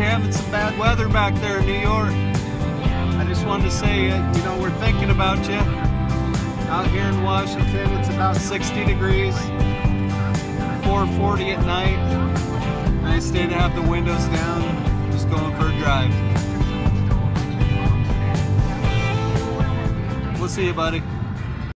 You're having some bad weather back there in New York. I just wanted to say, uh, you know, we're thinking about you. Out here in Washington, it's about 60 degrees, 440 at night. Nice day to have the windows down, just going for a drive. We'll see you, buddy.